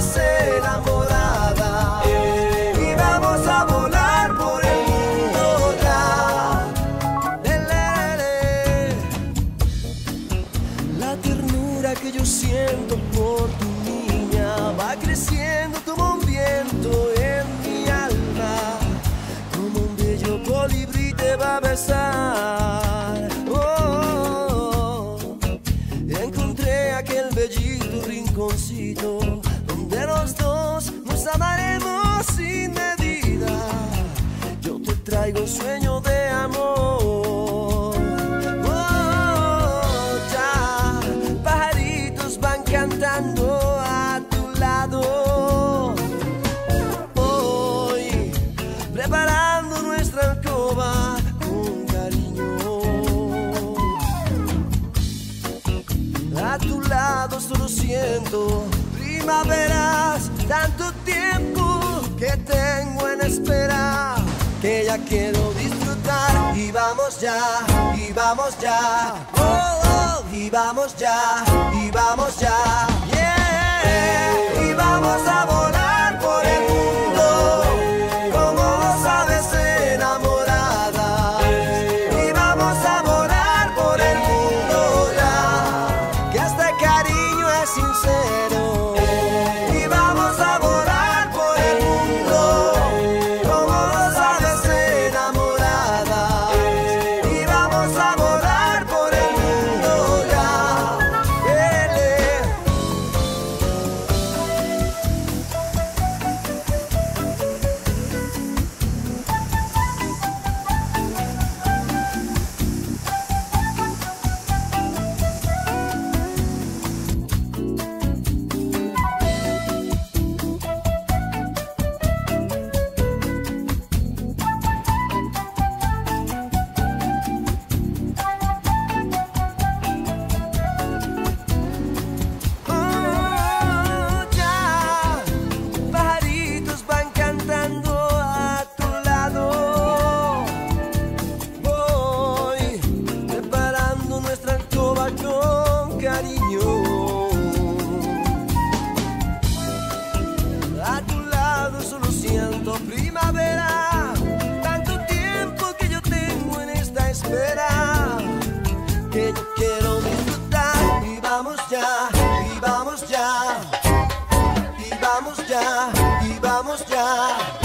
es enamorada. Y vamos a volar por el mundo ya. La ternura que yo siento por tu niña va creciendo como un viento en mi alma. Como un bello colibrí te va a besar. Oh, oh. oh. Encontré aquel bellito rinconcito nos amaremos sin medida. Yo te traigo un sueño de amor. Oh, ya, pajaritos van cantando a tu lado. Hoy, preparando nuestra alcoba con cariño. A tu lado solo siento primaveras, tanto quiero disfrutar. Y vamos ya, y vamos ya, oh, oh, y vamos ya, y vamos ya, yeah, con cariño. A tu lado solo siento primavera. Tanto tiempo que yo tengo en esta espera. Que yo quiero disfrutar. Y vamos ya, y vamos ya. Y vamos ya, y vamos ya.